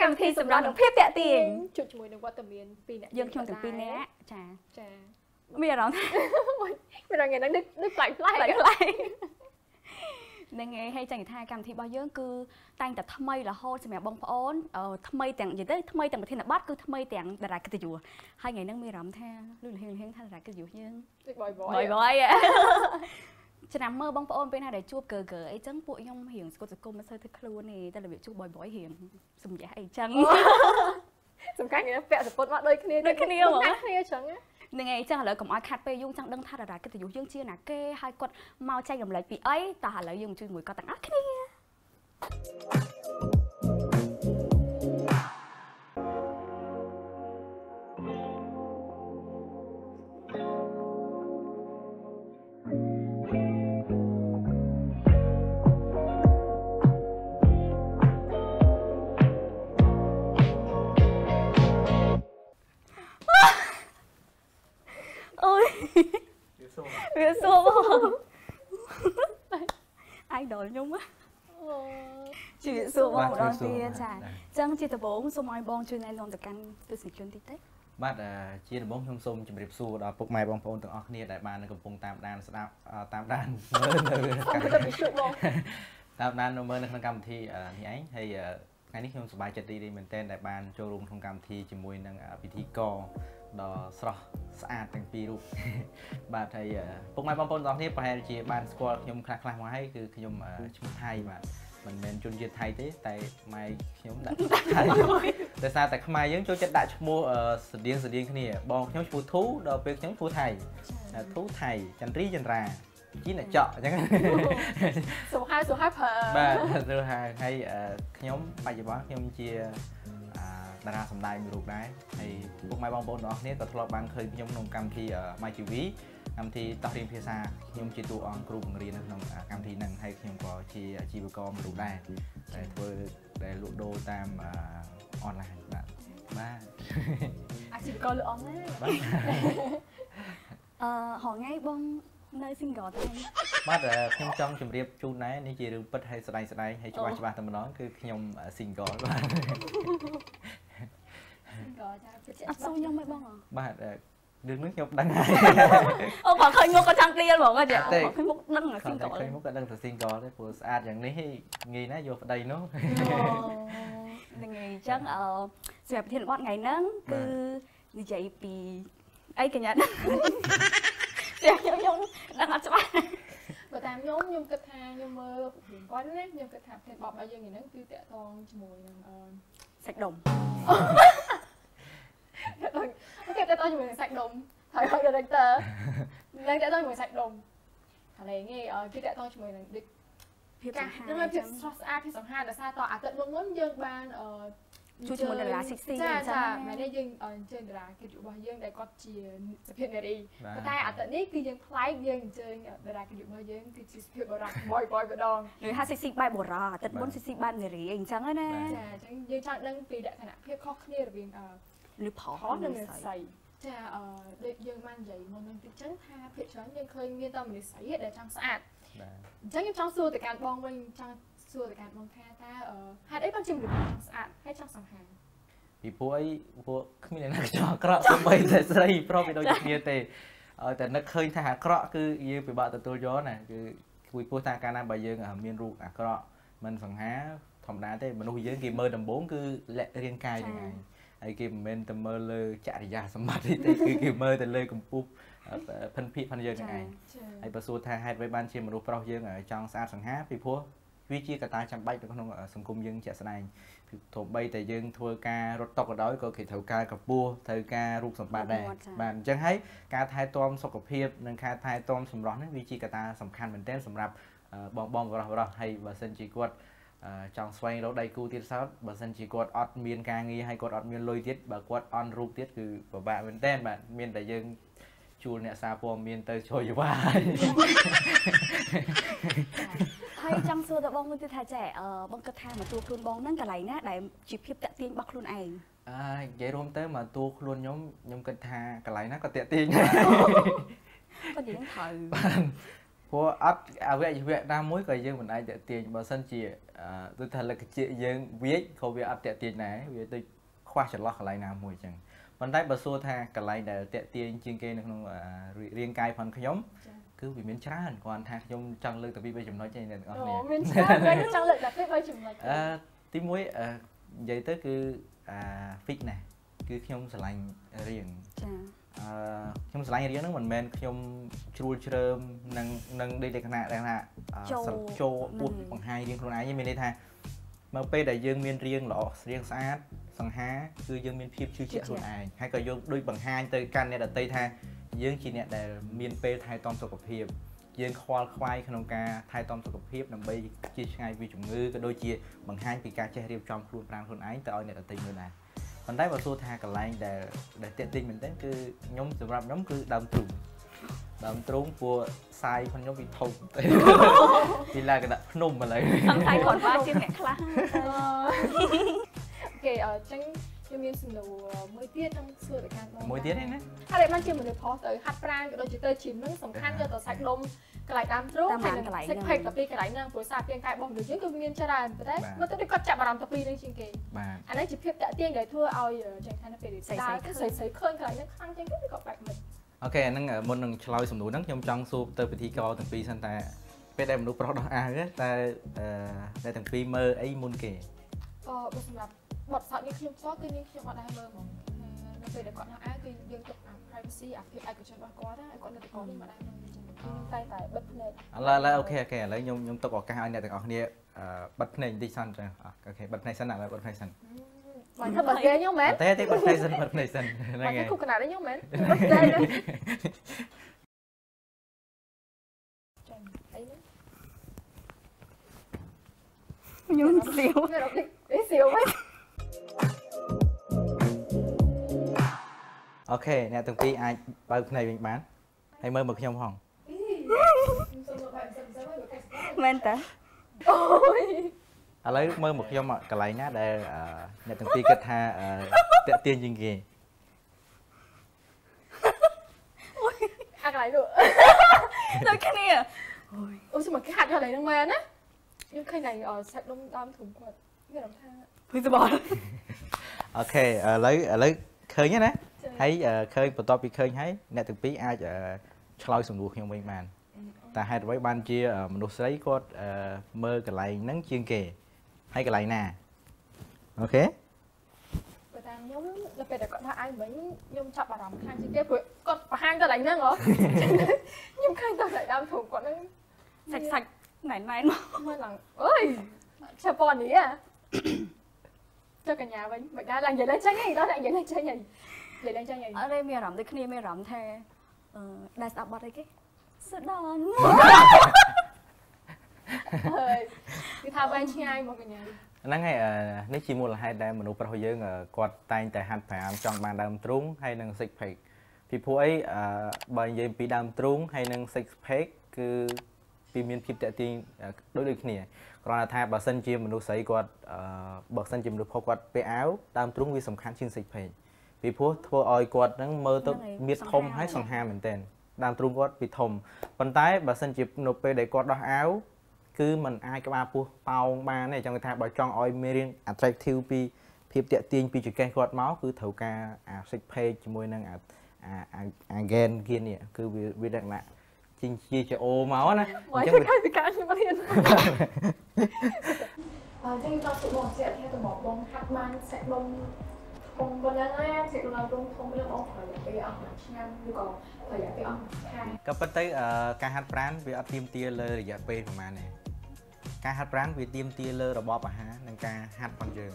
កម្មវិធីសម្រាប់នឹងភាពតាក់ទាញជួបជាមួយនឹងវត្តមានពីរអ្នកយើងខ្ញុំទាំងពីរនាក់ចាចាមានអារម្មណ៍មានអារម្មណ៍ថ្ងៃហ្នឹងនឹកប្លែកប្លែកប្លែកនឹងឯងហើយចាញ់ថាកម្មវិធីរបស់យើងគឺតែងតែថ្មីរហូតសម្រាប់បងប្អូនថ្មីទាំងនិយាយទៅថ្មីទាំងប្រធានបទគឺថ្មីទាំងតារាកិត្តិយសហើយថ្ងៃហ្នឹងមានអារម្មណ៍ថាលឺលហៀងលហៀងថាតារាកិត្តិយសយើងតិចបយបយបយ ឆ្នាំមើលបងប្អូនពេលណាដែលជួបកើកើអីចឹងពួកខ្ញុំរៀងស្គត់សង្គមមិនសូវធ្វើខ្លួនទេតែរបៀបជួបបយបយរៀងសំយះអីចឹងសំខាន់គេពាក់សពុតមកដូចគ្នាដូចគ្នាហ្មងគ្នាចឹងនឹងឯងចឹងឥឡូវកុំឲ្យខាត់ពេលយូរចង់ដឹងថាតារាកិត្តិយសយើងជាណាគេហើយគាត់មកចែករំលែកពីអីតោះឥឡូវយើងជួយមួយគាត់ទាំងអស់គ្នាវាសួ បសួរបងម្ដងទៀតចាអញ្ចឹងជាដំបូងសូមឲ្យបងជួយណែនាំទៅកាន់ទស្សនិកជនតិចទេបាទជាដំបូងខ្ញុំសូមជម្រាបសួរដល់ពុកម៉ែបងប្អូនទាំងអស់គ្នាដែលបានកំពុងតាមដានស្ដាប់តាមដានមើលនៅកម្មវិធីតាមដាននៅមើលនៅក្នុងកម្មវិធីនេះឯងហើយថ្ងៃនេះខ្ញុំសប្បាយចិត្តទីមែនទែនដែលបានចូលរួមក្នុងកម្មវិធីជាមួយនឹងពិធីករដ៏ស្រស់ស្អាតទាំងពីររូបបាទហើយពុកម៉ែបងប្អូនទាំងអស់គ្នាប្រហែលជាបានស្គាល់ខ្ញុំខ្លះខ្លះមកហើយគឺខ្ញុំឈ្មោះថៃបាទ មិនមែនជនជាតិថៃទេតែម៉ែខ្ញុំដាក់ថៃដោយសារតែខ្មែរយើងចូលចិត្តដាក់ឈ្មោះស្តៀងស្តៀងគ្នាបងខ្ញុំឈ្មោះធូដល់ពេលខ្ញុំឈ្មោះថៃធូថៃចន្ទ្រីចន្ទ្រាជីអ្នកចក់អញ្ចឹងសុំហៅសុំហៅប្រើបាទទៅហៅហើយខ្ញុំបច្ចុប្បន្នខ្ញុំជាតារាសម្ដែងមួយរូបដែរហើយពុកម៉ែបងប្អូនទាំងអស់គ្នាក៏ធ្លាប់បានឃើញខ្ញុំក្នុងកម្មវិធី My TV កម្មវិធីតោះរៀនភាសាខ្ញុំជាតួអង្គគ្រូបង្រៀននៅក្នុងកម្មវិធីហ្នឹងហើយខ្ញុំក៏ជាអាជីវករមួយរូបដែរដែលធ្វើដែលលក់ដូរតាមអនឡាញបាទបាទអាជីវករលក់អនឡាញបាទអឺហងៃបងនៅ single តែបាទខ្ញុំចង់ជម្រាបជូនដែរនេះជារឿងពិតហើយស្ដែងស្ដែងហើយច្បាស់ច្បាស់តែម្ដងគឺខ្ញុំ single បាទ single ចាអត់សួរខ្ញុំទេបងបាទ រឿងនេះខ្ញុំដឹងហើយអូបើឃើញមុខក៏ចង់គ្លៀលហ្មងចាឃើញមុខដឹងថា single ឃើញមុខក៏ដឹងថា single ទេព្រោះស្អាតយ៉ាងនេះងាយណាស់យកប្តីនោះហ្នឹងហើយអញ្ចឹងអឺសម្រាប់ប្រធានបទថ្ងៃហ្នឹងគឺនិយាយពីអីកញ្ញាខ្ញុំខ្ញុំដឹងអត់ច្បាស់បើតាមខ្ញុំខ្ញុំគិតថាខ្ញុំមើលរឿងគាត់ណាខ្ញុំគិតថាផ្ទះបបរបស់យើងហ្នឹងគឺតាក់ទងជាមួយនឹងអឺសាច់ដុំ អូខេតាក់ទងជាមួយនឹងសាច់ដុំហើយហើយ director នឹងតាក់ទងជាមួយសាច់ដុំឥឡូវនេះគឺតាក់ទងជាមួយនឹងដូចភាពសង្ហាភាពស្រស់ស្អាតភាពសង្ហាដោយសារតអាទិត្យមុនមុនយើងបានអឺជួយជាមួយតារាស៊ីស៊ីចាចាមែនទេយើងអញ្ជើញតារាកិត្តិយសរបស់យើងដែលគាត់ជាសភាពនារីប៉ុន្តែអាទិត្យនេះគឺយើងប្លែកយើងអញ្ជើញតារាកិត្តិយសរបស់យើងគឺជាសភាពបរិបបយបយម្ដងឬថាស៊ីស៊ីបែបបរាអាទិត្យមុនស៊ីស៊ីបែបនារីអញ្ចឹងណាចាអញ្ចឹងយើងចង់ដឹងពីលក្ខណៈភាពខុសគ្នារវាង ឬផុសនិងស្រីចាអឺដូចយើងបាននិយាយមុននឹងតិចចឹងថាភាគច្រើនយើងឃើញមានតែមនុស្សស្រីដែលចង់ស្អាតអញ្ចឹងខ្ញុំចង់សួរទៅកាន់បងវិញចង់សួរទៅកាន់បងថាតើហេតុអីបានជាមនុស្សចង់ស្អាតហើយចង់សង្ហាពីព្រោះអីព្រោះគ្មានអ្នកណាចង់អាក្រក់សំបីតែស្រីប្រុសវាដូចគ្នាទេឲ្យតែនឹកឃើញថាអាក្រក់គឺយើងពិបាកទទួលយកណាគឺពីព្រោះថាកាលណាបើយើងមានរូបអាក្រក់មិនសង្ហាធម្មតាទេមនុស្សយើងគេមើលដំបូងគឺលក្ខរាងកាយហ្នឹងឯង ហើយគេមិនមែនតែមើលលើចរិយាសម្បត្តិទេគឺគេមើលទៅលើកម្ពស់ភិនភាកផងយើងហ្នឹងឯងហើយបើសួរថាហេតុអ្វីបានជាមនុស្សប្រុសយើងចង់ស្អាតសង្ហាពីព្រោះវាជាកត្តាចាំបាច់នៅក្នុងសង្គមយើងជាក់ស្ដែងទោះបីតែយើងធ្វើការរត់តុក៏ដោយក៏គេត្រូវការកម្ពស់ត្រូវការរូបសម្បត្តិដែរបាទអញ្ចឹងហើយការថែទាំសុខភាពនិងការថែទាំសម្រស់នេះវាជាកត្តាសំខាន់មែនទែនសម្រាប់បងបងបរោះបរោះហើយបើសិនជាគាត់ ចង់ស្វែងរកដៃគូទៀតសោតបើសិនជាគាត់អត់មានការងារហើយគាត់អត់មានលុយទៀតបើគាត់អន់រូបទៀតគឺពិបាកមែនទែនបាទមានតែយើងជួលអ្នកសារព័ត៌មានទៅជួយយវាហើយចង់សួរទៅបងមួយទៀតថាចែបងគិតថាមកតួខ្លួនបងហ្នឹងកន្លែងណាដែលជាភាពតាក់ទាញរបស់ខ្លួនឯងអឺនិយាយរួមទៅមកតួខ្លួនខ្ញុំខ្ញុំគិតថាកន្លែងណាក៏តាក់ទាញដែរគាត់និយាយត្រូវព្រោះអត់អវយវៈណាមួយក៏យើងមិនអាចតេទៀងបើសិនជា ដូចថាលក្ខជាយើងវាចក៏វាអត់តេទៀងដែរវាដូចខ្វះចន្លោះកន្លែងណាមួយអញ្ចឹងប៉ុន្តែបើសួរថាកន្លែងដែលតេទៀងជាងគេនៅក្នុងរាងកាយផងខ្ញុំគឺវាមានច្រើនគ្រាន់ថាខ្ញុំចង់លើកទៅពី3ចំណុចទេអ្នកទាំងអស់គ្នាមានច្រើនខ្ញុំចង់លើកតែពី3ចំណុចអឺទី1និយាយទៅគឺអា fitness គឺខ្ញុំស្រឡាញ់រៀងចាអឺ ខ្ញុំស្រឡាញ់រៀងហ្នឹងមិនមែនខ្ញុំជ្រួលជ្រើមនឹងនឹងដូចលក្ខណៈដែលថាចូលអួតបង្ហាញរៀងខ្លួនឯងមានន័យថាមកពេលដែលយើងមានរៀងល្អរៀងស្អាតសង្ហាគឺយើងមានភាពជឿជាក់ខ្លួនឯងហើយក៏យើងដូចបង្ហាញទៅកាន់អ្នកដទៃថាយើងជាអ្នកដែលមានពេលថែទាំសុខភាពយើងខ្វល់ខ្វាយក្នុងការថែទាំសុខភាពដើម្បីជៀសឆ្ងាយពីជំងឺក៏ដូចជាបង្ហាញពីការចេះរៀបចំខ្លួនប្រាណខ្លួនឯងទៅឲ្យអ្នកដទៃមើលដែរ ប៉ុន្តែបើសួរថាកន្លែងដែលដែលតាក់ទាញមែនទែនគឺខ្ញុំសម្រាប់ខ្ញុំគឺដើមទ្រូងដើមទ្រូងពួកសាយខ្ញុំវាធំទៅពីឡើងកដាក់ភ្នំឥឡូវសំសាយគ្រាន់តែជាអ្នកខ្លះអូខេអញ្ចឹង ខ្ញុំមានសំណួរមួយទៀតនឹងសួរទៅកាន់បងមួយទៀតណាហើយបានជាមនុស្សផុសទៅហាត់ប្រាណក៏ដូចជាទៅជីមនឹងសំខាន់យកទៅសាច់ដុំកន្លែងដើមទ្រូងហើយនឹងសិកផេកទៅពីកន្លែងហ្នឹងព្រោះសារពាងកាយរបស់មនុស្សយើងគឺមានច្រើនប៉ុន្តែមើលទៅគាត់ចាប់អារម្មណ៍ទៅពីនឹងជាងគេបាទអានេះជាភាពតាក់ទាញដែលធ្វើឲ្យចឹងថានៅពេលស្ដាយគឺស្រីស្រីឃើញកន្លែងហ្នឹងខ្លាំងជាងគេក៏បែកមិនអូខេអាហ្នឹងមុននឹងឆ្លើយសំណួរហ្នឹងខ្ញុំចង់សួរទៅពិធីករទាំងពីរសិនតែពេលដែលមនុស្សប្រុសដោះអាវតែតែទាំងពីរមើលអីមុនគេអឺបើសម្រាប់ បទសោតនេះខ្ញុំផ្ទាល់គឺនាងខ្ញុំអត់ដែរមើលហ្មងនៅពេលដែលគាត់នៅអាគឺយើងទុកអា privacy អាភាពឯកជនរបស់គាត់ណាគាត់នៅតែគាត់នេះមិនដែរខ្ញុំតែតែបិទភ្នែកឥឡូវឥឡូវអូខេអូខេឥឡូវខ្ញុំខ្ញុំទុកឱកាសឲ្យអ្នកទាំងអស់គ្នាបិទភ្នែកបន្តិចសិនចាអូខេបិទភ្នែកសិនឥឡូវបិទភ្នែកសិនមិនធ្វើបើគេខ្ញុំមែនតែតែបិទភ្នែកសិនបិទភ្នែកសិនហ្នឹងហើយគូកណាត់ខ្ញុំមែនខ្ញុំសៀវអីសៀវវិញ អូខេអ្នកទាំងពីរអាចបើកភ្នែកវិញបានហើយមើលមកខ្ញុំផងមែនតើអូយឥឡូវមើលមកខ្ញុំកន្លែងណាដែលអ្នកទាំងពីរគិតថាតាក់ទាញជាងគេអាកន្លែងនោះដូចគ្នាអូយអូស្មកគេហាត់កន្លែងហ្នឹងមែនណាខ្ញុំឃើញតែសាច់ដុំដើមធំគាត់មានអារម្មណ៍ថា ភ័យសបល់អូខេឥឡូវឥឡូវឃើញណាហើយឃើញបន្ទាប់ពីឃើញហើយអ្នកទាំងពីរអាចឆ្លើយសំណួរខ្ញុំវិញបានតែហេតុអ្វីបានជាមនុស្សស្រីគាត់មើលកន្លែងហ្នឹងជាងគេហើយកន្លែងណាអូខេបើតាមខ្ញុំដល់ពេលដែលគាត់ថាអាយវិញខ្ញុំចាប់អារម្មណ៍ខ្លាំងជាងគេព្រោះគាត់បង្ហាញកន្លែងហ្នឹងហ៎ខ្ញុំឃើញតែកន្លែងដើមធំគាត់ហ្នឹងសាច់សាច់ណែនណែនមកមើលឡើងអើយឆាពណ៌នេះ ចុះកញ្ញាវិញមិនដែរឡើងនិយាយលេងចេញហីដល់ឡើងនិយាយលេងចេញហីនិយាយលេងចេញហីអត់ទេមានអារម្មណ៍ដូចគ្នាមានអារម្មណ៍ថាអឺដែលស្ដាប់បទអីគេសុដនហើយគឺថាវែងឆ្ងាយមកកញ្ញាហ្នឹងហើយនេះជាមូលហេតុដែលមនុស្សប្រុសយើងគាត់តែងតែហាត់ប្រាណចង់បានដើមទ្រូងហើយនិង six pack ពីព្រោះអីបើនិយាយពីដើមទ្រូងហើយនិង six pack គឺពីមានភាពតាក់ទាញដូចដូចគ្នា គ្រាន់តែថាបើសិនជាមនុស្សស្រីគាត់បើសិនជាមនុស្សប្រុសគាត់ពាក់អាវដើមទ្រូងវាសំខាន់ជាង six pack ពីព្រោះធ្វើឲ្យគាត់ហ្នឹងមើលទៅមានធំហើយសង្ហាមែនទែនដើមទ្រូងគាត់ពីធំប៉ុន្តែបើសិនជានៅពេលដែលគាត់ដោះអាវគឺมันអាចក្បាលពោះប៉ោងបានទេចង់ថាបើចង់ឲ្យមានរៀង attractive ពីភាពតាក់ទាញពីចង្កេះគាត់មកគឺត្រូវការអា six page ជាមួយនឹងអាអា gain គៀននេះគឺវាវាលក្ខណៈ ជីងជាចអូមកណាអញ្ចឹងកាយវិការខ្ញុំរៀនអញ្ចឹងចង់សួរបងជាក់ថាទៅមកបងហាត់បានសាក់ដុំធំប៉ុណ្ណឹងណាសាក់ដុំដុំធំប៉ុណ្ណឹងបងប្រហែលពេលអស់មួយឆ្នាំឬក៏រយៈពេលអស់ខែក៏ប៉ុន្តែការហាត់ប្រាណវាអត់ទៀមទាលើរយៈពេលប្រហែលទេការហាត់ប្រាណវាទៀមទាលើរបបអាហារនិងការហាត់ផងយើង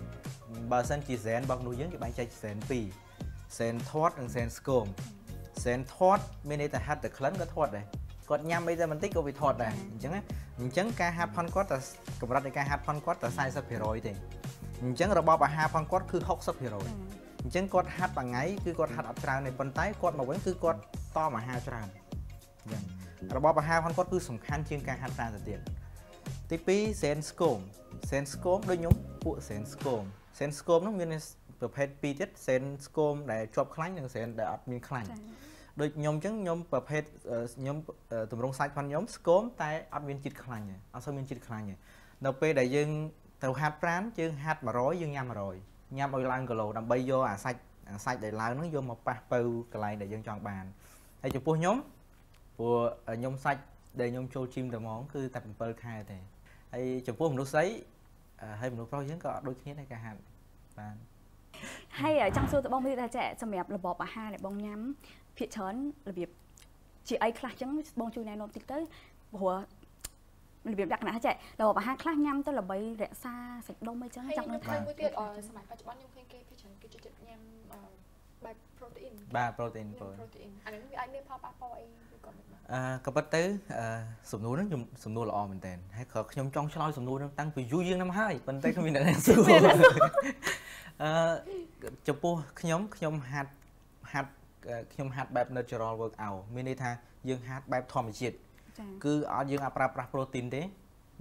បើសិនជាសែនរបស់មនុស្សយើងគេបែងចែកសែន2សែនធាត់និងសែនស្គមសែនធាត់មានន័យថាហាត់តែក្លិនក៏ធាត់ដែរ គាត់ញ៉ាំអីតែបន្តិចក៏វាធាត់ដែរអញ្ចឹងអញ្ចឹងការហាត់ផនគាត់តែកម្រិតនៃការហាត់ផនគាត់តែ40%ទេអញ្ចឹងរបបអាហារផនគាត់គឺ60%អញ្ចឹងគាត់ហាត់មួយថ្ងៃគឺគាត់ហាត់អត់ច្រើនទេប៉ុន្តែគាត់មកវិញគឺគាត់តមអាហារច្រើនអញ្ចឹងរបបអាហាររបស់គាត់គឺសំខាន់ជាងការហាត់ប្រាណទៅទៀតទី2សេនស្គមសេនស្គមដូចខ្ញុំពួកសេនស្គមសេនស្គមនោះមានប្រភេទពីរទៀតសេនស្គមដែលជាប់ខ្លាញ់និងសេនដែលអត់មានខ្លាញ់ ដូចខ្ញុំអញ្ចឹងខ្ញុំប្រភេទខ្ញុំតម្រង់សាច់ផងខ្ញុំស្គមតែអត់មានជាតិខ្លាញ់ទេអត់សូវមានជាតិខ្លាញ់ទេនៅពេលដែលយើងទៅហាត់ប្រានយើងហាត់100យើងញ៉ាំ100ញ៉ាំឲ្យឡើងគីឡូដើម្បីយកអាសាច់អាសាច់ដែលឡើងហ្នឹងយកមកប៉ះពៅកន្លែងដែលយើងចង់បានហើយចំពោះខ្ញុំព្រោះខ្ញុំសាច់ដែលខ្ញុំចូលជីមតែហ្មងគឺតែ7ខែទេហើយចំពោះមនុស្សស្រីហើយមនុស្សប្រុសយើងក៏អត់ដូចគ្នាដែរការហាត់បានហើយចង់សួរទៅបងមួយទៀតថាចាសម្រាប់របបអាហារដែលបងញ៉ាំ ភាគច្រើនរបៀបជាអីខ្លះចឹងបងជួយណែនាំតិចទៅព្រោះរបៀបលក្ខណៈចេះរបបអាហារខ្លះញ៉ាំទៅដើម្បីរក្សាសាច់ដុំអីចឹងចាំនឹងថាមួយទៀតសម័យបច្ចុប្បន្នខ្ញុំឃើញគេភាគច្រើនគេចិត្តញ៉ាំបែបប្រូតេអ៊ីនបាទប្រូតេអ៊ីនប្រូតេអ៊ីនអានេះវាអាចមានផលប៉ះពាល់អីឬក៏មិនអឺក៏ប៉ុន្តែសំណួរហ្នឹងខ្ញុំសំណួរល្អមែនតើហើយក៏ខ្ញុំចង់ឆ្លើយសំណួរហ្នឹងតាំងពីយូរយើងណាស់ហើយប៉ុន្តែគ្មានអ្នកណាសួរអឺចំពោះខ្ញុំខ្ញុំហាត់ហាត់ ខ្ញុំហាត់បែប natural workout មានន័យថាយើងហាត់បែបធម្មជាតិគឺអត់យើងអត់ប្រើប្រាស់ប្រូតេអ៊ីនទេ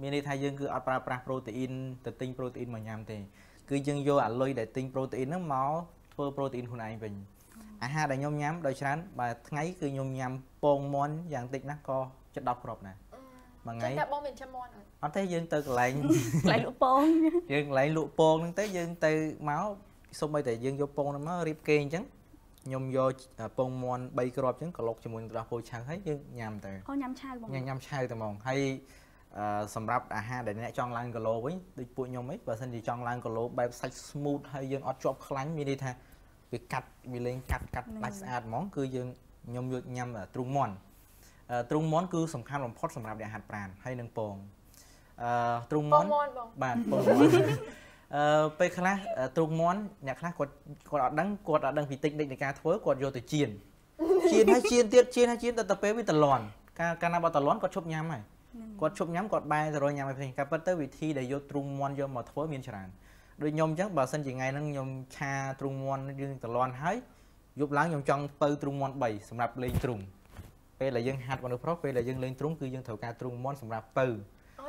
មានន័យថាយើងគឺអត់ប្រើប្រាស់ប្រូតេអ៊ីនទៅទិញប្រូតេអ៊ីនមកញ៉ាំទេគឺយើងយកអាលុយដែលទិញប្រូតេអ៊ីនហ្នឹងមកធ្វើប្រូតេអ៊ីនខ្លួនឯងវិញអាហារដែលខ្ញុំញ៉ាំដោយច្រើនបើថ្ងៃគឺខ្ញុំញ៉ាំពងមាន់យ៉ាងតិចណាស់ក៏ជិត10គ្រាប់ដែរមួយថ្ងៃតែបងមានចាំមាន់អត់ទេយើងទៅកន្លែងកន្លែងលក់ពងយើងកន្លែងលក់ពងហ្នឹងទៅយើងទៅមកសូម្បីតែយើងយកពងហ្នឹងមករៀបគេអញ្ចឹង ខ្ញុំយកពងមាន់3គ្រាប់អញ្ចឹងក៏លុកជាមួយនឹងទឹកពោឆៅហើយយើងញ៉ាំទៅអូញ៉ាំឆៅបងញ៉ាំឆៅតែហ្មងហើយសម្រាប់អាហារដែលអ្នកចង់ឡើងគីឡូវិញដូចពួកខ្ញុំអីបើសិនជាចង់ឡើងគីឡូបែបសាច់ smooth ហើយយើងអត់ជាប់ខ្លាញ់មានន័យថាវាកាត់វាលេងកាត់កាត់ដាច់ស្អាតហ្មងគឺយើងខ្ញុំយកញ៉ាំទ្រូងមាន់ទ្រូងមាន់គឺសំខាន់បំផុតសម្រាប់អ្នកហាត់ប្រាណហើយនឹងពងអឺទ្រូងមាន់បាទពងមាន់ អឺពេលខ្លះទ្រូងមាន់អ្នកខ្លះគាត់គាត់អត់ដឹងគាត់អត់ដឹងពីតិចនិចនៃការធ្វើគាត់យកទៅចៀនចៀនហើយចៀនទៀតចៀនហើយចៀនដល់ទៅពេលវាតលន់កាលកាលណាបើតលន់គាត់ឈប់ញ៉ាំហើយគាត់ឈប់ញ៉ាំគាត់បែរទៅរកញ៉ាំឲ្យផ្សេងការពិតទៅវិធីដែលយកទ្រូងមាន់យកមកធ្វើមានច្រើនដូចខ្ញុំអញ្ចឹងបើសិនជាថ្ងៃហ្នឹងខ្ញុំឆាទ្រូងមាន់យើងតលន់ហើយយប់ឡើងខ្ញុំចង់ពៅទ្រូងមាន់3សម្រាប់លេងទ្រូងពេលដែលយើងហាត់មនុស្សប្រុសពេលដែលយើងលេងទ្រូងគឺយើងត្រូវការទ្រូងមាន់សម្រាប់ពៅអូ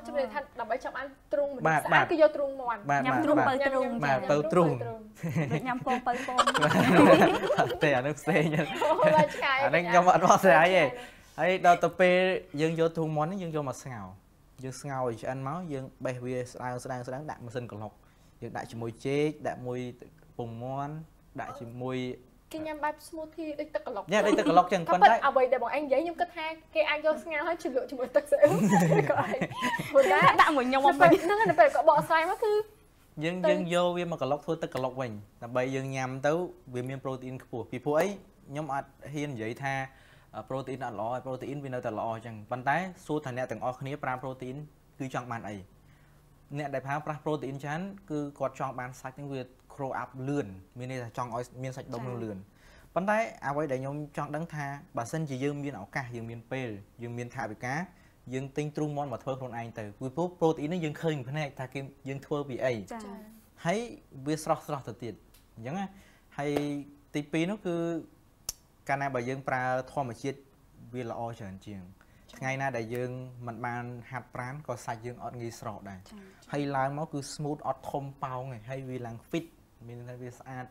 ជំនឿថាដើម្បីចាប់បានទ្រូងមនុស្សស្អាតគឺយកទ្រូងមាន់ញ៉ាំទ្រូងពៅទ្រូងបាទពៅទ្រូងដូចញ៉ាំពងពៅពងតែអានោះផ្សេងអានេះខ្ញុំអត់បោះស្រាយទេហើយដល់ទៅពេលយើងយកទ្រូងមាន់នេះយើងយកមកស្ងោរយើងស្ងោរឲ្យឆ្អិនមកយើងបេះវាស្ដើងស្ដើងស្ដើងដាក់ម៉ាស៊ីនក្លុកយើងដាក់ជាមួយចេកដាក់មួយពងមាន់ដាក់ជាមួយ គេញ៉ាំបែប smoothie ដូចទឹកក្លុកញ៉ាំដូចទឹកក្លុកចឹងប៉ុន្តែអ្វីដែលបងឯងនិយាយខ្ញុំគិតថាគេអាចយកស្ងោរហើយជ្រលក់ជាមួយទឹកស្អ៊ឺក៏អាចប៉ុន្តែដាក់មួយខ្ញុំមកហ្នឹងនៅពេលក៏បកស្រាយមកគឺយើងយើងយកវាមកក្លុកធ្វើទឹកក្លុកវិញដើម្បីយើងញ៉ាំទៅវាមានប្រូតេអ៊ីនខ្ពស់ពីព្រោះអីខ្ញុំអត់ហ៊ាននិយាយថាប្រូតេអ៊ីនអត់ល្អហើយប្រូតេអ៊ីនវានៅតែល្អអញ្ចឹងប៉ុន្តែសួរថាអ្នកទាំងអស់គ្នាប្រើប្រូតេអ៊ីនគឺចង់បានអីអ្នកដែលប្រើប្រាស់ប្រូតេអ៊ីនច្រើនគឺគាត់ចង់បានសាច់ហ្នឹងវា grow up លឿនមានន័យថាចង់ឲ្យមានសាច់ដុំលឿនប៉ុន្តែអ្វីដែលខ្ញុំចង់ដឹងថាបើសិនជាយើងមានឱកាសយើងមានពេលយើងមានថវិកាយើងទិញទ្រូងមាន់មកធ្វើខ្លួនឯងទៅពីព្រោះប្រូតេអ៊ីននេះយើងឃើញភ្នែកថាគេយើងធ្វើពីអីចា៎ហើយវាស្រស់ស្រស់ទៅទៀតអញ្ចឹងណាហើយទី2នោះគឺកាលណាបើយើងប្រើធម្មជាតិវាល្អច្រើនជាងថ្ងៃណាដែលយើងមិនបានហាត់ប្រាណក៏សាច់យើងអត់ងាយស្រកដែរហើយឡើងមកគឺ smooth អត់ធំប៉ោងឯងហើយវាឡើង fit មានន័យថាវាស្អាត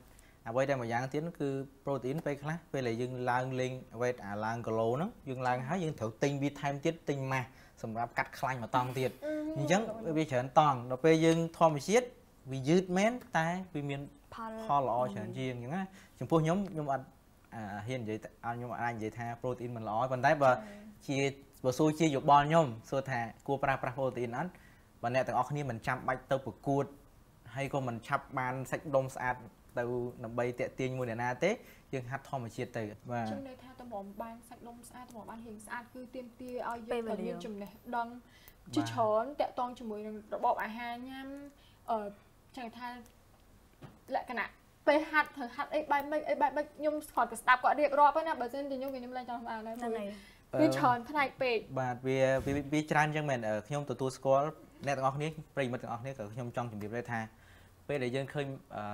អ្វីដែលមួយយ៉ាងទៀតគឺ protein ពេលខ្លះពេលដែលយើងឡើងលេង weight អាឡើងគីឡូហ្នឹងយើងឡើងហើយយើងត្រូវទិញវាថែមទៀតទិញម៉ាស់សម្រាប់កាត់ខ្លាញ់មួយតង់ទៀតអញ្ចឹងវាច្រើនតង់ដល់ពេលយើងធម្មជាតិវាយឺតមែនតែវាមានផលល្អច្រើនជាងអញ្ចឹងណាចំពោះខ្ញុំខ្ញុំអត់ហ៊ាននិយាយខ្ញុំអាចនិយាយថា protein មិនល្អប៉ុន្តែបើជាបើសួរជាយោបល់ខ្ញុំសួរថាគួរប្រើប្រាស់ protein អត់បើអ្នកទាំងអស់គ្នាមិនចាំបាច់ទៅប្រកួត ហើយក៏មិនឆាប់បានសាច់ដុំស្អាតទៅដើម្បីតាក់ទាញមួយអ្នកណាទេយើងហាត់ធម្មជាតិទៅបាទខ្ញុំន័យថាតម្រុំបានសាច់ដុំស្អាតតម្រុំបានរៀងស្អាតគឺទៀមទាឲ្យយើងទៅមានចំណេះដឹងជាច្រើនតាក់ទងជាមួយនឹងរបបអាហារញ៉ាំអឺចឹងថាលក្ខណៈពេលហាត់ត្រូវហាត់អីបែបម៉េចអីបែបម៉េចខ្ញុំស្គាល់តែស្ដាប់គាត់រៀបរាប់ហ្នឹងណាបើមិនខ្ញុំខ្ញុំឡើងចង់ស្ដាប់ដែរហ្នឹងហើយវាច្រើនផ្នែកពេកបាទវាវាច្រើនចឹងមែនខ្ញុំទទួលស្គាល់អ្នកទាំងអស់គ្នាប្រិយមិត្តទាំងអស់គ្នាក៏ខ្ញុំចង់ជម្រាបដែរថា ពេលដែលយើងឃើញ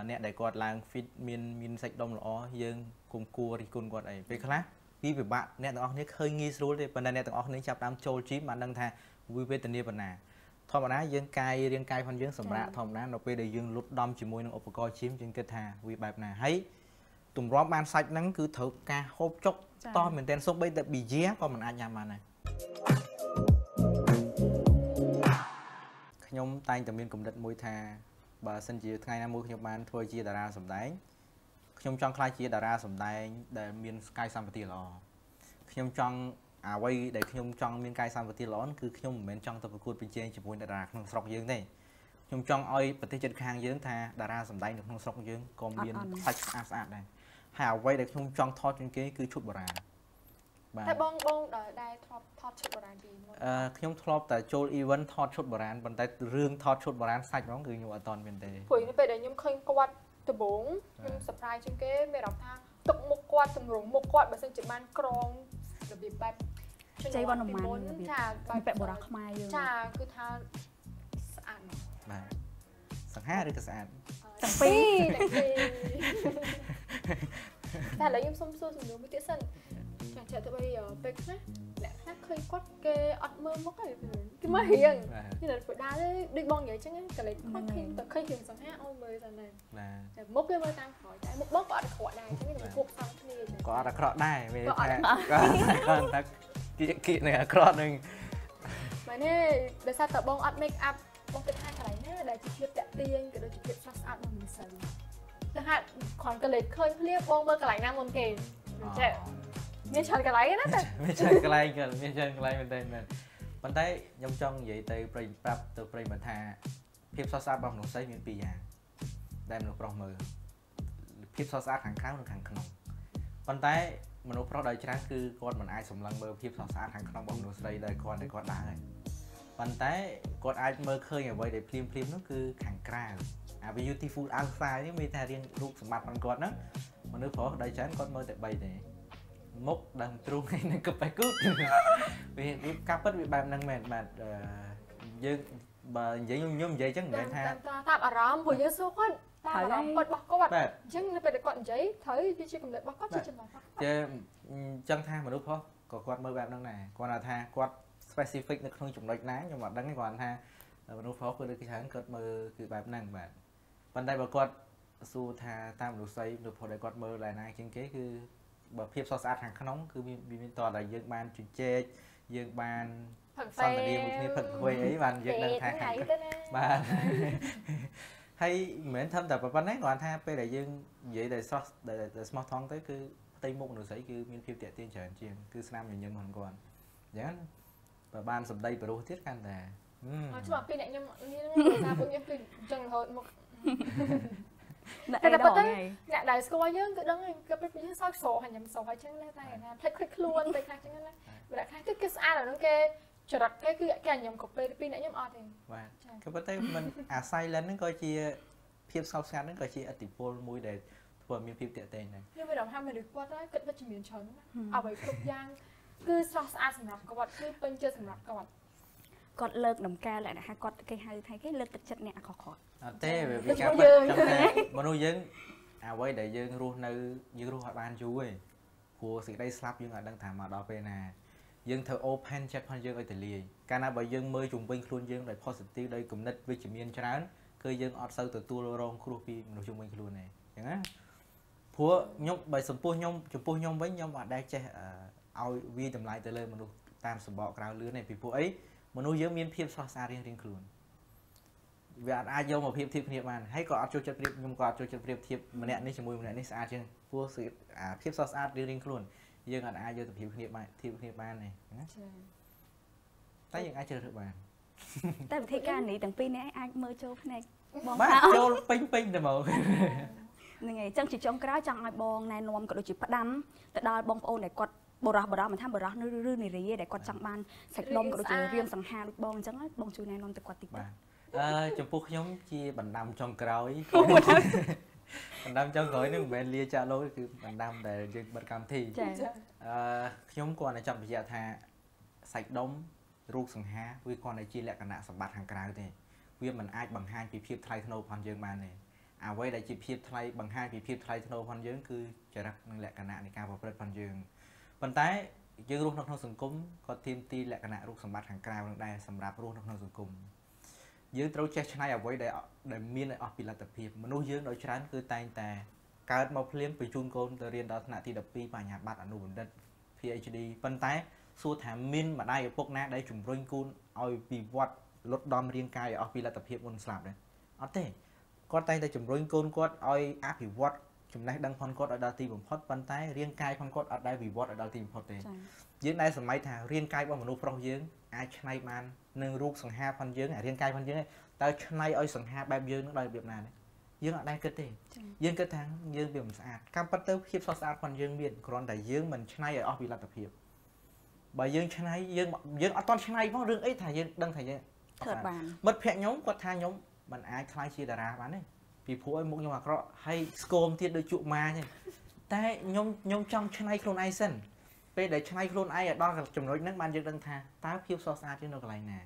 អ្នកដែលគាត់ឡើង fit មានមានសាច់ដុំល្អយើងគុំគួររិះគន់គាត់អីពេលខ្លះវាពិបាកអ្នកទាំងអស់គ្នាឃើញងាយស្រួលទេប៉ុន្តែអ្នកទាំងអស់គ្នាចាប់តាមចូល gym បានដឹងថាវាវេទនាប៉ុណ្ណាធម្មតាយើងកាយរាងកាយផងយើងសម្រាប់ធម្មតានៅពេលដែលយើងលុបដំជាមួយនឹងឧបករណ៍ gym យើងគិតថាវាបែបណាហើយទម្រាំបានសាច់ហ្នឹងគឺត្រូវការហូបចុកតោះមែនទែនសូម្បីតែប៊ីយ៉ាក៏មិនអាចញ៉ាំបានដែរខ្ញុំតែងតែមានគំនិតមួយថា បើសិនជាថ្ងៃណាមួយខ្ញុំបានធ្វើជាតារាសម្ដែងខ្ញុំចង់ក្លាយជាតារាសម្ដែង ដែលមានកាយសម្បត្តិល្អខ្ញុំចង់អ្វីដែលខ្ញុំចង់មានកាយសម្បត្តិល្អគឺខ្ញុំមិនមែនចង់ទៅប្រកួតប្រជែងជាមួយតារាក្នុងស្រុកយើងទេខ្ញុំចង់ឲ្យប្រទេសជិតខាងយើងថាតារាសម្ដែងនៅក្នុងស្រុកយើងក៏មានសាច់ស្អាតស្អាតដែរហើយអ្វីដែលខ្ញុំចង់ថតជាងគេគឺឈុតបុរាណបាទ តែបងបងដែលធ្លាប់ថតឈុតបុរាណពីមុនអឺខ្ញុំធ្លាប់តែចូល event ថតឈុតបុរាណប៉ុន្តែរឿងថតឈុតបុរាណសាច់ហ្មងគឺខ្ញុំអត់តន់មានទេព្រោះពេលដែលខ្ញុំឃើញគាត់ដំបងខ្ញុំ surprise ជាងគេមានអារម្មណ៍ថាទឹកមុខគាត់ទម្រង់មុខគាត់បើសិនជាបានក្រងរបៀបបែបចៃវណ្ណមានចាបែបបុរាណខ្មែរយើងចាគឺថាស្អាតណាស់បាទសង្ហាឬក៏ស្អាតទាំងពីរទាំងពីរតែឥឡូវខ្ញុំសុំសួរសំណួរមួយទៀតសិន ចាចាទៅបីពេលខ្លះអ្នកខ្លះឃើញគាត់គេអត់មើលមុខទេគេមករៀងគេទៅធ្វើដើរដូចបងនិយាយចឹងកលេចគាត់ឃើញទៅឃើញរៀងសង្ហាអូមើលទៅណាបាទតែមុខគេមើលតាមក្រោយតែមុខបងក៏អត់អាក្រក់ដែរចឹងគេគួបផ្សំគ្នាចឹងក៏អត់អាក្រក់ដែរវាថាគាត់ថាគៀកគៀកនឹងអាក្រក់នឹងមែនទេដោយសារតបងអត់ make up បងគិតថាកន្លែងណាដែលជាភាពតាក់ទាញក៏ដូចជាភាពស្រស់ស្អាតនឹងមិនសិនតែហាក់គ្រាន់ក៏លេចឃើញភ្លាមបងមើលកន្លែងណាមុនគេចេះ មានច្រើនកន្លែងណាតែមានច្រើនកន្លែងក៏មានច្រើនកន្លែងមែនទេមែនប៉ុន្តែខ្ញុំចង់និយាយទៅប្រិយប្រាប់ទៅប្រិយមកថាភាពស្រស់ស្អាតរបស់មនុស្សស្រីមានពីរយ៉ាងដែលមនុស្សប្រុសមើលភាពស្រស់ស្អាតខាងក្រៅនិងខាងក្នុងប៉ុន្តែមនុស្សប្រុសដោយច្រើនគឺគាត់មិនអាចសម្លឹងមើលភាពស្រស់ស្អាតខាងក្នុងរបស់មនុស្សស្រីដែលគាត់ដែលគាត់ដើរហើយប៉ុន្តែគាត់អាចមើលឃើញអ្វីដែលភ្លាមភ្លាមនោះគឺខាងក្រៅអា beautiful outside នេះមានតែរៀងរូបសម្បត្តិរបស់គាត់ហ្នឹងមនុស្សប្រុសដោយច្រើនគាត់មើលតែ3ទេ មុខដឹងទ្រូងហើយនឹងកប៉េគូតវាការពិតវាបែបហ្នឹងមែនបាទយើងបើនិយាយខ្ញុំខ្ញុំនិយាយចឹងមិនមែនថាតាមអារម្មណ៍ព្រោះយើងសួរគាត់តាមអារម្មណ៍គាត់របស់គាត់អញ្ចឹងនៅពេលដែលគាត់និយាយត្រូវវាជាកម្រិតរបស់គាត់ជាចំណុចគាត់ចេះចឹងថាមនុស្សផុសក៏គាត់មើលបែបហ្នឹងដែរគាត់ថាគាត់ specific នៅក្នុងចំណុចណាខ្ញុំអត់ដឹងទេគាត់ថាមនុស្សផុសគឺដូចគេច្រើនគាត់មើលគឺបែបហ្នឹងបាទប៉ុន្តែបើគាត់សួរថាតាមមនុស្សស្រីមនុស្សផុសដែលគាត់មើលដែរណាជាងគេគឺ បើភាពស្រស់ស្អាតខាងក្នុងគឺមានមានតតែយើងបានជជែកយើងបានសន្ទនាមួយគ្នាផឹកខ្វៃអីបានយើងដឹងថាបាទហើយមិនមែនធំតែប៉ុណ្ណេះគ្រាន់ថាពេលដែលយើងនិយាយដែលស្រស់ដែលស្មោះថងទៅគឺផ្ទៃមុខមនុស្សស្រីគឺមានភាពតាក់ទាញច្រើនជាងគឺស្នាមញញឹមរបស់គាត់អញ្ចឹងបើបានសម្ដីបរោះទៀតកាន់តែអត់ច្បាស់ពីអ្នកខ្ញុំនេះថាពួកខ្ញុំគឺអញ្ចឹងរហូតមក តែតែប៉ុន្តែអ្នកដែលស្គាល់យើងគឺដឹងគេពេលយើងសោកស្រោហើយខ្ញុំសោកហើយចឹងតែណាផ្លេចខ្លេចខ្លួនទៅខ្លះចឹងណាបើខ្លះគឺគេស្អាតអានោះគេចរិតគេគឺគេខ្ញុំក៏ពេលពីអ្នកខ្ញុំអត់ទេបាទក៏ប៉ុន្តែมันអា silent ហ្នឹងក៏ជាភាពស្ងប់ស្ងាត់ហ្នឹងក៏ជាឥទ្ធិពលមួយដែលធ្វើឲ្យមានភាពតាក់ទងដែរខ្ញុំមានអារម្មណ៍ថាមនុស្សគាត់គិតវិជ្ជមានច្រើនណាអ្វីគ្រប់យ៉ាងគឺស្រស់ស្អាតសម្រាប់គាត់គឺពេញចិត្តសម្រាប់គាត់ គាត់លើកដំកើលក្ខណៈថាគាត់គេហៅថាគេលើកទឹកចិត្តអ្នកអខខត់អត់ទេវាការពិតចឹងតែមនុស្សយើងអ្វីដែលយើងរស់នៅយើងរស់ឲ្យបានយូរឯងព្រោះសេចក្តីស្លាប់យើងអាចដឹងថាមកដល់ពេលណាយើងត្រូវ open ចិត្តផងយើងឲ្យទលាយកាលណាបើយើងមើលជំវិញខ្លួនយើងដោយ positive ដោយគំនិតវិជ្ជមានច្រើនគឺយើងអត់សូវទទួលរងគ្រោះពីមនុស្សជំវិញខ្លួនទេអញ្ចឹងណាព្រោះខ្ញុំបើចំពោះខ្ញុំចំពោះខ្ញុំវិញខ្ញុំអត់ដែលចេះឲ្យវាតម្លៃទៅលើមនុស្សតាមសម្បកក្រៅលឿនទេពីព្រោះអី មនុស្សយើងមានភាពស្រស់ស្អាតរៀងរៀងខ្លួនវាអាចយកមកភាពធៀបគ្នាបានហើយក៏អត់ចូលចិត្តប្រៀបខ្ញុំក៏អត់ចូលចិត្តប្រៀបធៀបម្នាក់នេះជាមួយម្នាក់នេះស្អាតជាងព្រោះអាភាពស្រស់ស្អាតរៀងរៀងខ្លួនយើងអាចអាចយកទៅប្រៀបគ្នាបានធៀបគ្នាបានទេណាតែយើងអាចជ្រើសរើសបានតែវិធីការនេះទាំងពីរនេះអាចមើលចូលភ្នែកបងបាទចូលពេញពេញទៅមកហ្នឹងហើយអញ្ចឹងជាចុងក្រោយចង់ឲ្យបងណែនាំក៏ដូចជាផ្ដាំទៅដល់បងប្អូនដែលគាត់ បរោះបរោះមិនថាបរោះឬនារីដែលគាត់ចង់បានសាច់ដុំក៏ដូចជារៀងសង្ហាដូចបងអញ្ចឹងបងជួយណែនាំទៅគាត់តិចទៅអឺចំពោះខ្ញុំជាបណ្ដាំចុងក្រោយបណ្ដាំចុងក្រោយនេះមិនមែនលាចាក់លោគឺបណ្ដាំដែលយើងបិទកម្មវិធីចាអឺខ្ញុំគាត់តែចង់បញ្ជាក់ថាសាច់ដុំរូបសង្ហាវាគ្រាន់តែជាលក្ខណៈសម្បត្តិខាងក្រៅទេវាមិនអាចបង្ហាញពីភាពថ្លៃថ្នូរផងយើងបានទេអ្វីដែលជាភាពថ្លៃបង្ហាញពីភាពថ្លៃថ្នូរផងយើងគឺចរិតនិងលក្ខណៈនៃការប្រព្រឹត្តផងយើង ប៉ុន្តែយើងរស់នៅក្នុងសង្គមក៏ទាមទារលក្ខណៈរូបសម្បត្តិខាងក្រៅនឹងដែរសម្រាប់រស់នៅក្នុងសង្គមយើងត្រូវចេះឆ្នៃអ្វីដែលដែលមានឲ្យអស់ពីលទ្ធភាពមនុស្សយើងដោយច្រើនគឺតែងតែកកើតមកភ្លាមបញ្ជូនកូនទៅរៀនដល់ថ្នាក់ទី12បញ្ញាបត្រអនុបណ្ឌិត PhD ប៉ុន្តែសួរថាមានម្ដាយឪពុកណាដែលជំរុញកូនឲ្យវិវត្តលុតដំរាងកាយឲ្យអស់ពីលទ្ធភាពមុនស្លាប់ទេអត់ទេគាត់តែងតែជំរុញកូនគាត់ឲ្យអភិវឌ្ឍ ចំណេះដឹងផងគាត់ឲ្យដល់ទីបំផុតប៉ុន្តែរាងកាយផងគាត់អត់ដែលវិវត្តឲ្យដល់ទីបំផុតទេយើងដែលសម័យថារាងកាយរបស់មនុស្សប្រុសយើងអាចឆ្នៃបាននឹងរូបសង្ហាផងយើងរាងកាយផងយើងតើឆ្នៃឲ្យសង្ហាបែបយើងនឹងដោយរបៀបណាទេយើងអត់ដែលគិតទេយើងគិតថាយើងវាមិនស្អាតកម្មពិតទៅភាពស្រស់ស្អាតផងយើងមានគ្រាន់តែយើងមិនឆ្នៃឲ្យអស់ពីលទ្ធភាពបើយើងឆ្នៃយើងយើងអត់តន់ឆ្នៃផងរឿងអីថាយើងដឹងថាយើងធ្វើបានមិត្តភក្តិខ្ញុំគាត់ថាខ្ញុំមិនអាចខ្លាយជាតារាបានទេ ពីព្រោះឲ្យមុខខ្ញុំអាក្រក់ហើយស្គមទៀតដូចជក់ម៉ាចឹងតែខ្ញុំខ្ញុំចង់ឆ្នៃខ្លួនឯងសិនពេលដែលឆ្នៃខ្លួនឯងឲ្យដល់ចំណុចហ្នឹងបានយើងដឹងថាតើភាពស្រស់ស្អាតយើងនៅកន្លែងណា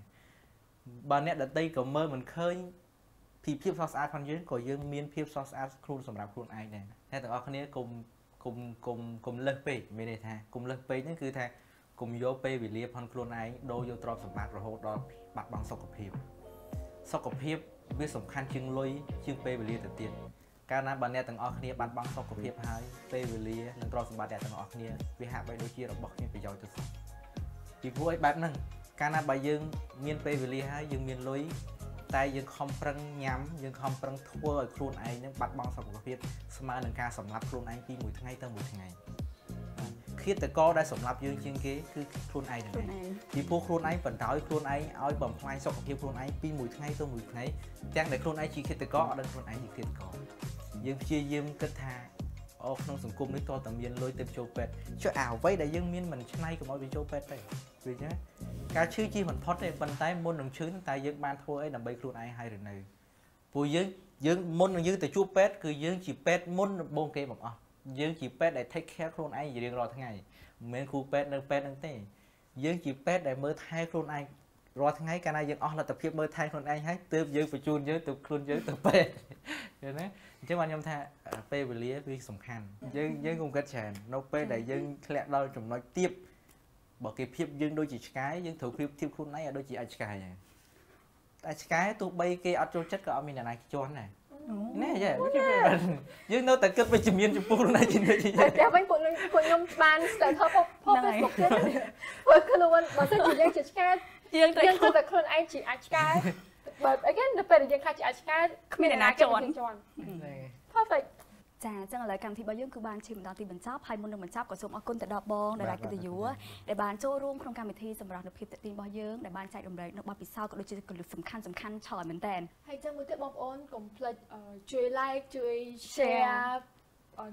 បើអ្នកដតីក៏មើលមិនឃើញពីភាពស្រស់ស្អាតផងយើងក៏យើងមានភាពស្រស់ស្អាតខ្លួនសម្រាប់ខ្លួនឯងដែរតែទាំងអស់គ្នាកុំកុំកុំកុំលឹះពេកមានន័យថាកុំលឹះពេកហ្នឹងគឺថាកុំយកពេលវេលាផងខ្លួនឯងដូរយកទ្រព្យសម្បត្តិរហូតដល់បាត់បង់សុខភាពសុខភាព វាសំខាន់ជាងលុយជាងពេលវេលាទៅទៀតកាលណាបើអ្នកទាំងអស់គ្នាបាត់បង់សុខភាពហើយពេលវេលានិងទ្រព្យសម្បត្តិអ្នកទាំងអស់គ្នាវាហាក់បីដូចជារបស់គ្នាប្រយោជន៍ទៅសោះពីព្រោះឯបែបហ្នឹងកាលណាបើយើងមានពេលវេលាហើយយើងមានលុយតែយើងខំប្រឹងញ៉ាំយើងខំប្រឹងធ្វើឲ្យខ្លួនឯងនឹងបាត់បង់សុខភាពស្មើនឹងការសម្លាប់ខ្លួនឯងពីមួយថ្ងៃទៅមួយថ្ងៃ ឃាតករដែលសម្លាប់យើងជាងគេគឺខ្លួនឯងហ្នឹងពីព្រោះខ្លួនឯងបណ្ដោយខ្លួនឯងឲ្យបំផ្លាញសុខភាពខ្លួនឯងពីមួយថ្ងៃទៅមួយថ្ងៃទាំងដែលខ្លួនឯងជាឃាតករអត់ដឹងខ្លួនឯងជាឃាតករយើងព្យាយាមគិតថាអូក្នុងសង្គមនេះតើតើមានលុយទៅចូលពេទ្យចុះអាអ្វីដែលយើងមានមិនឆ្នៃកុំឲ្យវាចូលពេទ្យទេវាចឹងការឈឺជិះមិនផុតទេប៉ុន្តែមុននឹងឈឺតែយើងបានធ្វើអីដើម្បីខ្លួនឯងហើយឬនៅព្រោះយើងយើងមុននឹងយើងទៅជួបពេទ្យគឺយើងជាពេទ្យមុនដំបូងគេបង្អស់ យើងជាពេទ្យដែល take care ខ្លួនឯងរៀងរាល់ថ្ងៃមិនមែនគ្រូពេទ្យនៅពេទ្យហ្នឹងទេយើងជាពេទ្យដែលមើលថែខ្លួនឯងរាល់ថ្ងៃកាលណាយើងអស់លទ្ធភាពមើលថែខ្លួនឯងហើយទើបយើងបញ្ជូនយើងទៅខ្លួនយើងទៅពេទ្យឃើញទេអញ្ចឹងបានខ្ញុំថាពេលវេលាវាសំខាន់យើងយើងកុំគិតច្រើននៅពេលដែលយើងធ្លាក់ដល់ចំណុចទៀបបើគេភាពយើងដូចជាឆ្កែយើងត្រូវព្រៀបធៀបខ្លួនឯងឲ្យដូចជាអាចឆ្កែដែរតែឆ្កែទោះបីគេអត់ចូលចិត្តក៏អត់មានអ្នកណាជន់ដែរ ណែយ៉ាយើងនៅតែគិតវិជ្ជមានចំពោះខ្លួនឯងជានិច្ចតែតែវិញពួកពួកខ្ញុំបានស្ទើរធ្វើផុស Facebook ទៀតពួកខ្លួនបើសិនជាយើងជាឆ្កែយើងយើងគិតតែខ្លួនឯងជាអាចឆ្កែបើ again នៅពេលដែលយើងខ្លាចជាអាចឆ្កែគ្មានអ្នកណាជន់ perfect ចាអញ្ចឹងឥឡូវកម្មវិធីរបស់យើងគឺបានឈានដល់ទីបញ្ចប់ហើយមុននឹងបញ្ចប់ក៏សូមអរគុណទៅដល់បងដែលកិត្តិយសដែលបានចូលរួមក្នុងកម្មវិធីសម្រាប់នូវភាពតេទីរបស់យើងដែលបានចែករំលែកនៅបទពិសោធន៍ក៏ដូចជាគន្លឹះសំខាន់សំខាន់ឆ្លើយមែនតើហើយចឹងមួយទៀតបងប្អូនកុំភ្លេចជួយ like ជួយ share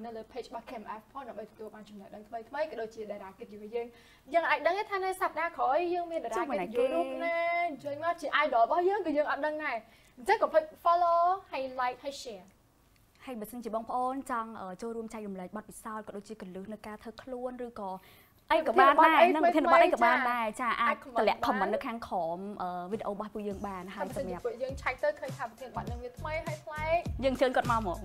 នៅលើ page របស់ KMF ផងដើម្បីទទួលបានចំណេះដឹងថ្មីថ្មីក៏ដូចជាតារាកិត្តិយសយើងយើងអាចដឹងថានៅសប្តាហ៍ក្រោយយើងមានតារាកិត្តិយសរូបណាអញ្ជើញមកជា idol របស់យើងក៏យើងអត់ដឹងដែរអញ្ចឹងកុំភ្លេច follow ហើយ like ហើយ share ហើយបើសិនជាបងប្អូនចង់ចូលរួមចែករំលែកបទពិសោធន៍ក៏ដូចជាកលឹះនៅការធ្វើខ្លួនឬក៏អីក៏បានដែរនឹងវិធានបទអីក៏បានដែរចាអាចតម្លាក់ comment នៅខាងក្រោមវីដេអូរបស់ពួកយើងបានហើយសម្រាប់ពួកយើងឆែកទៅឃើញថាវិធានបទនឹងវាថ្មីហើយប្លែកយើងជើញគាត់មកមក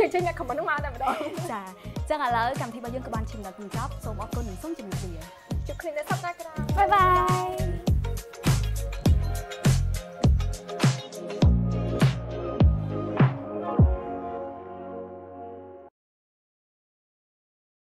យើងជើញអ្នក comment នឹងមកតែម្ដងចាអញ្ចឹងឥឡូវកម្មវិធីរបស់យើងក៏បានឈានដល់ទីចប់សូមអរគុណនិងសូមជម្រាបលាជួបគ្នានៅសប្តាហ៍ក្រោយបាយបាយ